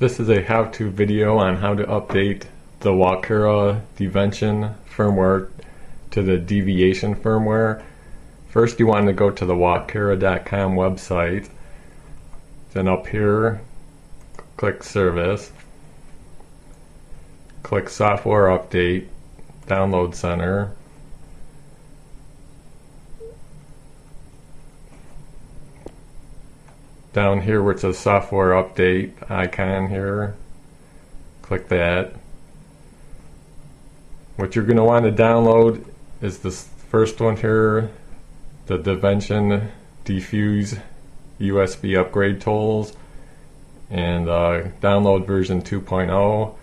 This is a how-to video on how to update the Walkera Devention firmware to the Deviation firmware. First you want to go to the Walkera.com website. Then up here, click Service. Click Software Update, Download Center. Down here where it says software update icon here. Click that. What you're going to want to download is this first one here the Devention DfuSe USB upgrade tools and uh, download version 2.0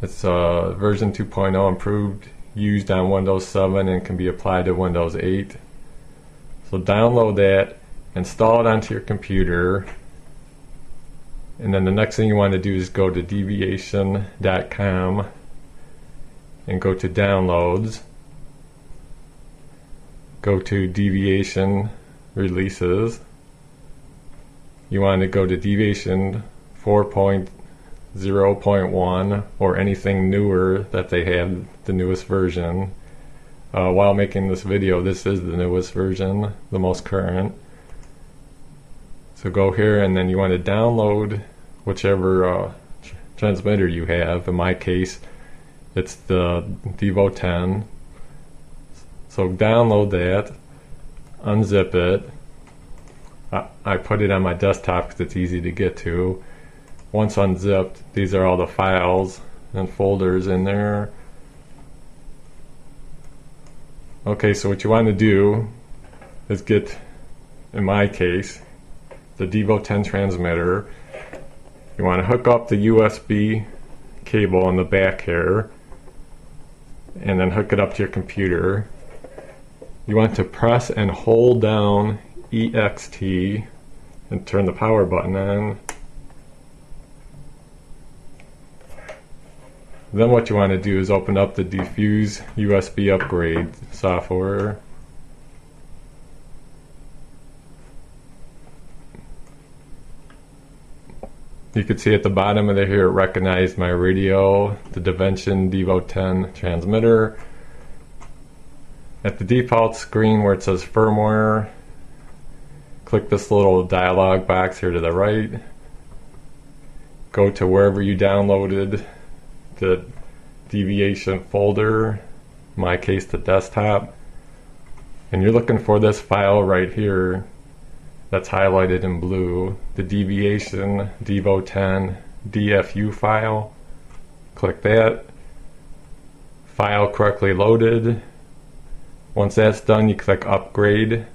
it's uh, version 2.0 improved used on Windows 7 and can be applied to Windows 8 so download that install it onto your computer and then the next thing you want to do is go to deviation.com and go to downloads. Go to deviation releases. You want to go to deviation 4.0.1 or anything newer that they have the newest version. Uh, while making this video this is the newest version the most current so go here and then you want to download whichever uh, tr transmitter you have. In my case, it's the Devo 10. So download that, unzip it. I, I put it on my desktop because it's easy to get to. Once unzipped, these are all the files and folders in there. Okay, so what you want to do is get, in my case, the Devo 10 transmitter. You want to hook up the USB cable on the back here and then hook it up to your computer. You want to press and hold down EXT and turn the power button on. Then what you want to do is open up the DfuSe USB upgrade software You can see at the bottom of the here it recognized my radio, the Devention Devo 10 transmitter. At the default screen where it says firmware, click this little dialog box here to the right. Go to wherever you downloaded the deviation folder, my case the desktop, and you're looking for this file right here that's highlighted in blue, the deviation Devo 10 DFU file. Click that. File correctly loaded. Once that's done, you click upgrade.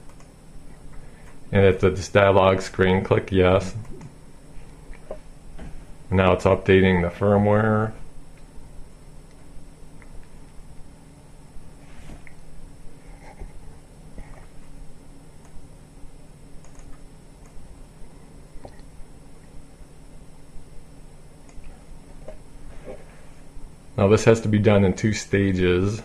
And at this dialog screen, click yes. Now it's updating the firmware. Now this has to be done in two stages.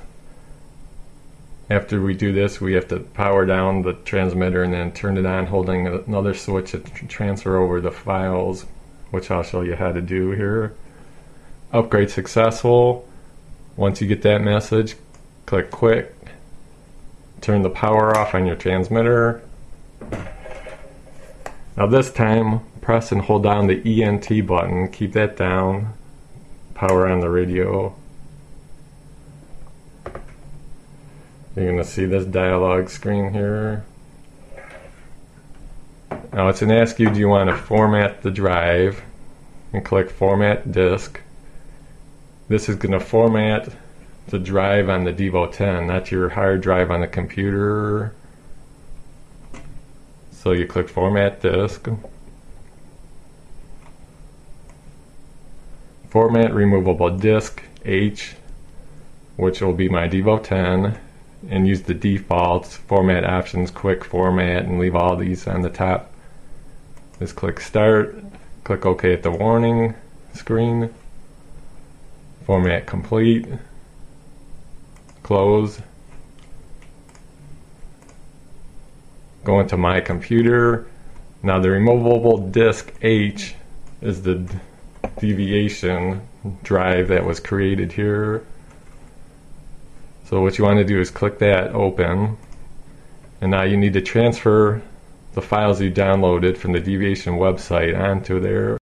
After we do this, we have to power down the transmitter and then turn it on holding another switch to transfer over the files, which I'll show you how to do here. Upgrade successful. Once you get that message, click quit. Turn the power off on your transmitter. Now this time, press and hold down the ENT button. Keep that down power on the radio. You're going to see this dialog screen here. Now it's going to ask you, do you want to format the drive? And click Format Disk. This is going to format the drive on the Devo 10, not your hard drive on the computer. So you click Format Disk. Format removable disk H which will be my Devo 10 and use the defaults format options quick format and leave all these on the top. Just click start click OK at the warning screen. Format complete. Close. Go into my computer. Now the removable disk H is the deviation drive that was created here. So what you want to do is click that open and now you need to transfer the files you downloaded from the deviation website onto there.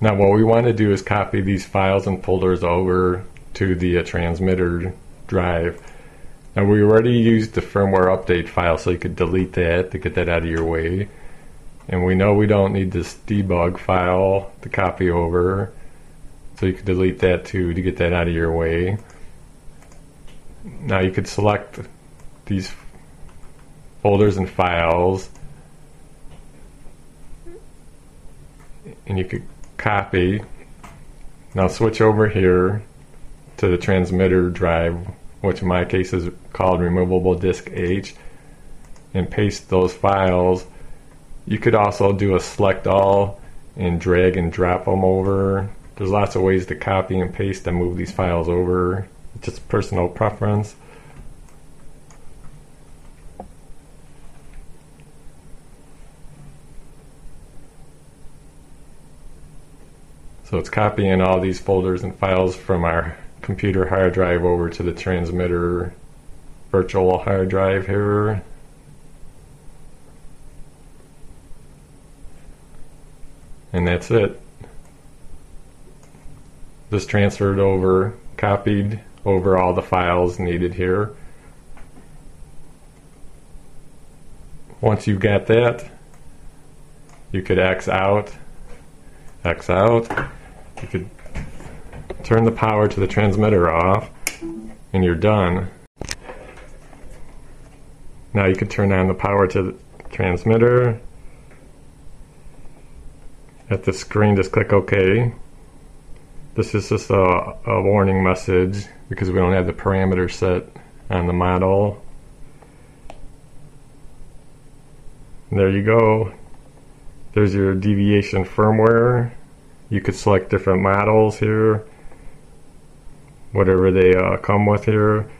Now what we want to do is copy these files and folders over to the uh, transmitter drive. Now we already used the firmware update file so you could delete that to get that out of your way. And we know we don't need this debug file to copy over. So you could delete that too to get that out of your way. Now you could select these folders and files and you could copy. Now switch over here to the transmitter drive, which in my case is called removable disk H, and paste those files. You could also do a select all and drag and drop them over. There's lots of ways to copy and paste and move these files over. It's just personal preference. So it's copying all these folders and files from our computer hard drive over to the transmitter virtual hard drive here. And that's it. Just transferred over, copied over all the files needed here. Once you've got that, you could X out, X out, you could turn the power to the transmitter off and you're done. Now you can turn on the power to the transmitter. At the screen, just click OK. This is just a, a warning message because we don't have the parameter set on the model. And there you go. There's your deviation firmware you could select different models here whatever they uh, come with here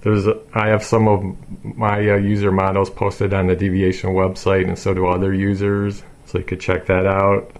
there's a, I have some of my uh, user models posted on the deviation website and so do other users so you could check that out